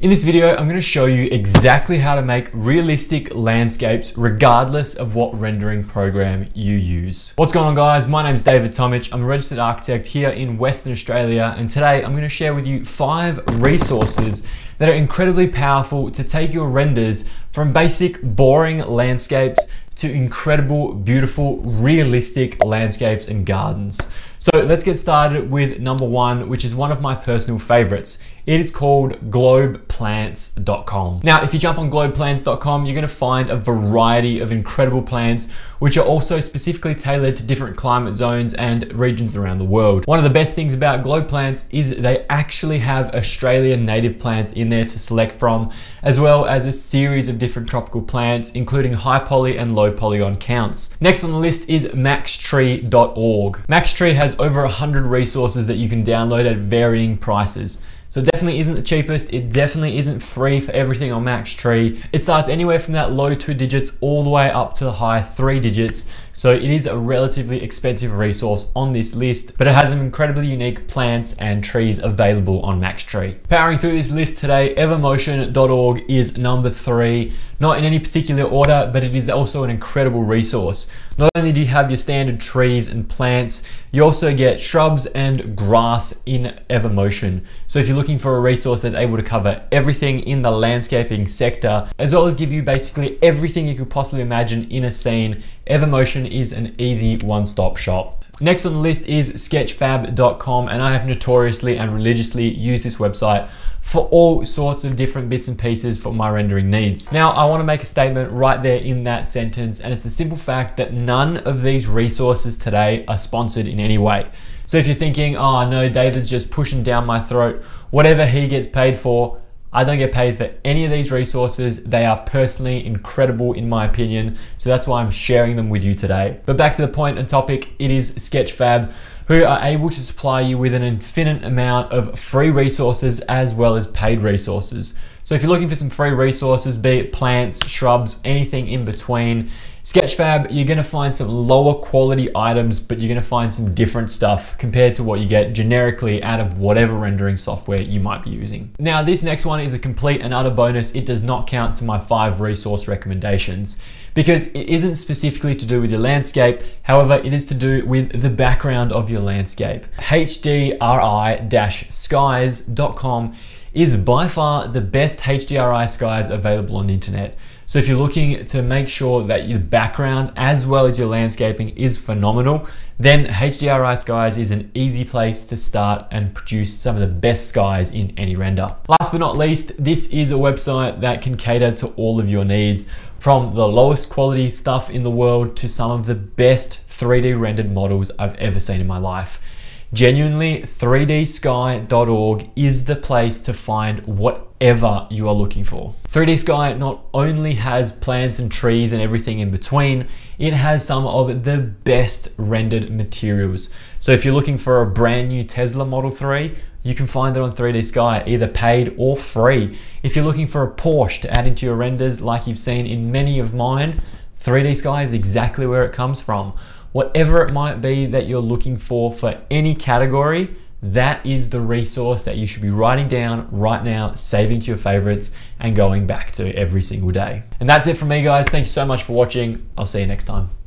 In this video, I'm gonna show you exactly how to make realistic landscapes regardless of what rendering program you use. What's going on guys? My name's David Tomic. I'm a registered architect here in Western Australia and today I'm gonna share with you five resources that are incredibly powerful to take your renders from basic boring landscapes to incredible, beautiful, realistic landscapes and gardens. So let's get started with number one, which is one of my personal favorites. It is called globeplants.com. Now, if you jump on globeplants.com, you're gonna find a variety of incredible plants, which are also specifically tailored to different climate zones and regions around the world. One of the best things about Globe Plants is they actually have Australian native plants in there to select from, as well as a series of different tropical plants, including high poly and low polygon counts. Next on the list is maxtree.org. Maxtree has over 100 resources that you can download at varying prices. So definitely isn't the cheapest. It definitely isn't free for everything on Maxtree. It starts anywhere from that low two digits all the way up to the high three digits. So it is a relatively expensive resource on this list, but it has some incredibly unique plants and trees available on Maxtree. Powering through this list today, evermotion.org is number three, not in any particular order, but it is also an incredible resource. Not only do you have your standard trees and plants, you also get shrubs and grass in Evermotion. So if you're looking for a resource that's able to cover everything in the landscaping sector, as well as give you basically everything you could possibly imagine in a scene, Evermotion is an easy one-stop shop. Next on the list is sketchfab.com and I have notoriously and religiously used this website for all sorts of different bits and pieces for my rendering needs. Now, I wanna make a statement right there in that sentence, and it's the simple fact that none of these resources today are sponsored in any way. So if you're thinking, oh no, David's just pushing down my throat, whatever he gets paid for, I don't get paid for any of these resources. They are personally incredible in my opinion. So that's why I'm sharing them with you today. But back to the point and topic, it is Sketchfab who are able to supply you with an infinite amount of free resources as well as paid resources. So if you're looking for some free resources, be it plants, shrubs, anything in between, Sketchfab, you're gonna find some lower quality items, but you're gonna find some different stuff compared to what you get generically out of whatever rendering software you might be using. Now, this next one is a complete and utter bonus. It does not count to my five resource recommendations because it isn't specifically to do with your landscape. However, it is to do with the background of your landscape. HDRI-skies.com is by far the best HDRI skies available on the internet. So if you're looking to make sure that your background as well as your landscaping is phenomenal, then HDRI Skies is an easy place to start and produce some of the best skies in any render. Last but not least, this is a website that can cater to all of your needs from the lowest quality stuff in the world to some of the best 3D rendered models I've ever seen in my life. Genuinely, 3dsky.org is the place to find whatever you are looking for. 3D Sky not only has plants and trees and everything in between, it has some of the best rendered materials. So if you're looking for a brand new Tesla Model 3, you can find it on 3D Sky, either paid or free. If you're looking for a Porsche to add into your renders like you've seen in many of mine, 3D Sky is exactly where it comes from whatever it might be that you're looking for for any category, that is the resource that you should be writing down right now, saving to your favorites, and going back to every single day. And that's it from me, guys. Thank you so much for watching. I'll see you next time.